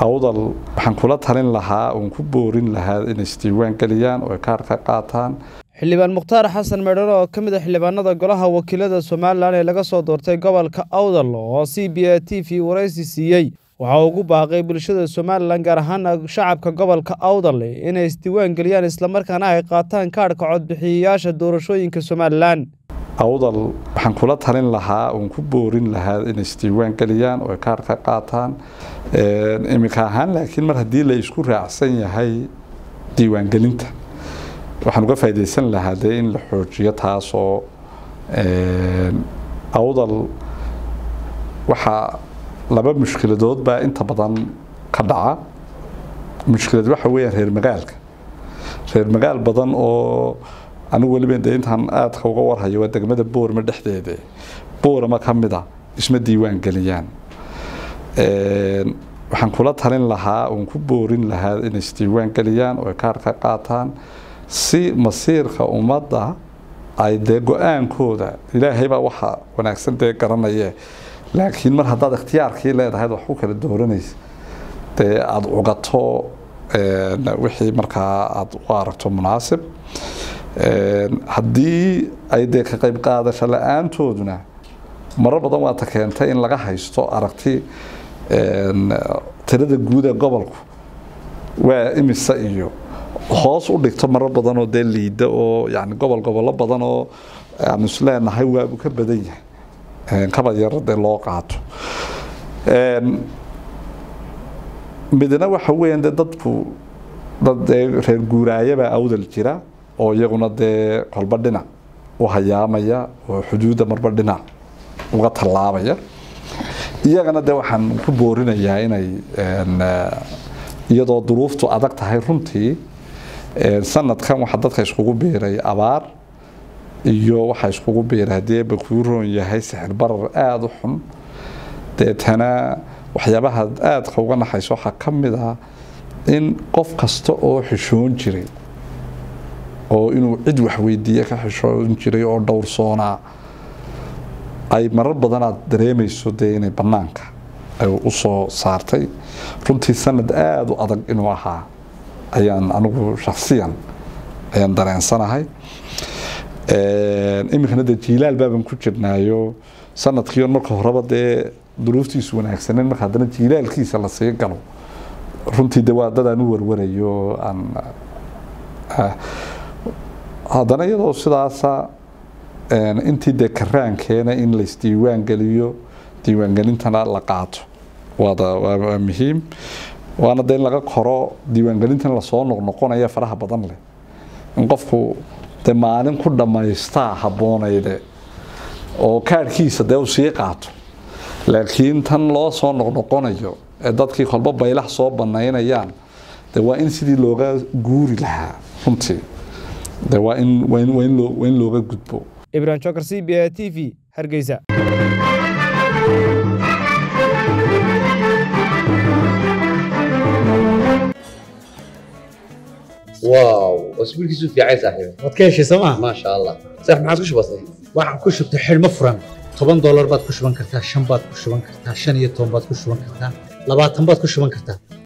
awdal waxaan kula talin lahaa uun ku boorin lahaa inay isdiiwaan geliyaan oo ay kaar ka qaataan. Xildhibaan mukhtaar xasan medhano oo ka mid a xildhibaanada golaha wakiilada somalilan ee laga soo doortay gobolka awdal oo c b a t v waraysi siiyey waxa uu ugu baaqay bulshada somalilan gaar ahaana shacabka gobolka awdal inay isdiiwaan geliyaan islamarkaana ay qaataan kaadhka codbixiyayaasha doorashooyinka somalilan awdal waxaan kula talin lahaa uun ku boorin lahaa inay isdiiwaan geliyaan oo kaar ka qaataan. Iminka ahaan laakiin mar haddii la isku raacsan yahay diiwaangelinta waxaan uga faaidaysan lahaa dee in la xoojiyo taasoo awdal waxaa laba mushkiladood baa inta badan ka dhaca. Mushkilad waxa weeyaan reer magaalka. Reer magaal badan oo anigu weliba dee intaan aadka uga warhayo waa degmada boorama dhexdeeda boorama ka mid a isma diiwaan geliyaan. Waxaan kula talin lahaa uun ku boorin lahaa inay isdiiwaan geliyaan oo ay kaar ka qaataan si masiirka ummadda ay dee go'aankooda ilaahay baa waxa wanaagsan dee garanaye laakiin mar haddaad ikhtiyaarkii leedahay wax ku kala dooranaysa. Dee aada cugato wixii markaa aada u aragto munaasib haddii ay dee ka qayb qaadasho la'aantooduna marar badan waata keentay in laga haysto aragti tirada guud ee gobolku waa imise iyo hoos u dhigto marar badan oo dee liida oo yani gobol gobollo badan oo aan isleenahay waabu ka badan yahay. Kaba yaro dee loo qaato. Midna waxa weeyaan dee dadku dad dee reer guuraayabaa awdal jira oo iyaguna dee kolba dhinac u hayaamaya oo xuduudda marba dhinac uga tallaabaya. Iyagana dee waxaan ku boorinayaa inay iyadoo duruuftu adag tahay runtii sanadkan waxaa dadka iskugu biiray abaar iyo waxaa iskugu biiray haddii eeba kuu roon yahay sixir barar aada u xun. Deetana waxyaabaha aadka uga naxaysa waxaa ka mid ah in qof kasta oo xishoon jiray oo inuu cid waxweydiiye ka xishoon jiray oo dhowrsoonaa ay marar badan aad dareemayso dee inay bannaanka ay u soo saartay. Runtii sanad aada u adag inuu ahaa ayaan anigu shaksiyan ayaan dareensanahay. Iminkana dee jiilaal baaban ku jirnaayo sanadkiion marka horeba dee duruuftiisu wanaagsaneyn marka haddana jiilaalkiisa la galo. Runtii de waa dad aan u warwarayo aan haddana iyadoo sidaasa intii dee karaankeena in la isdiiwaan geliyo diiwaangelintana la qaato. Waa muhiim. Waana dee in laga koro diiwaangelintan la soo noqnoqonaya faraha badan leh. In qofku dee maalin ku dhammaystaa habboonayde oo kaadhkiisa dee uu sii qaato. Laakiin tan loo soo noqnoqonayo ee dadkii kolba baylah soo banaynayaan de waa in sidii looga guuri lahaa runtii. de waa in waa in looga gudbo ibrahim jokar c b a t v hargeysa واو اسبوع كيسو في عايز صاحبي waad ka heshay sooma ما شاء الله صح ما عادش بسيط waxaan ku shubtay xidhmo furan toban doolar baad ku shuban kartaa shan baad ku shuban kartaa shan iyo toban baad ku shuban kartaa labaatan baad ku shuban kartaa